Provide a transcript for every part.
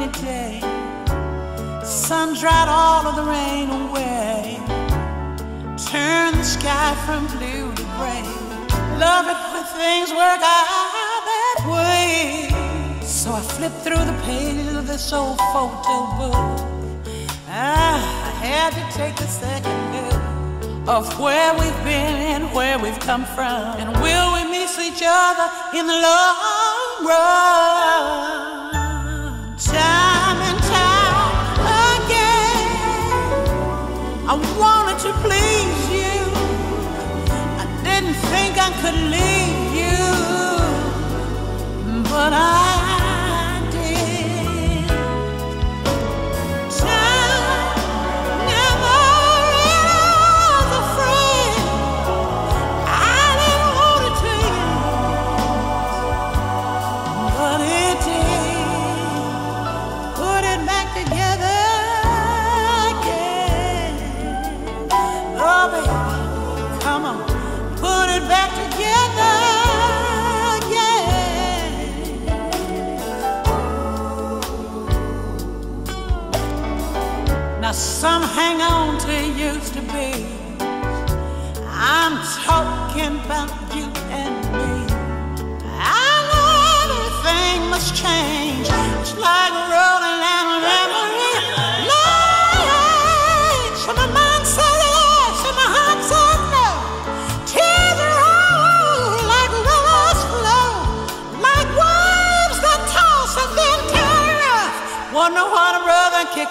rainy day. Sun dried all of the rain away. Turned the sky from blue to gray. Love it when things work out that way. So I flipped through the pages of this old photo book. Ah, I had to take a second look of where we've been and where we've come from. And will we miss each other in the long run? Some hang on to used to be. I'm talking about you.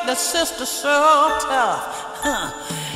the sister so tough. Huh.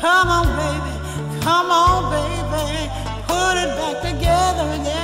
Come on, baby. Come on, baby. Put it back together again.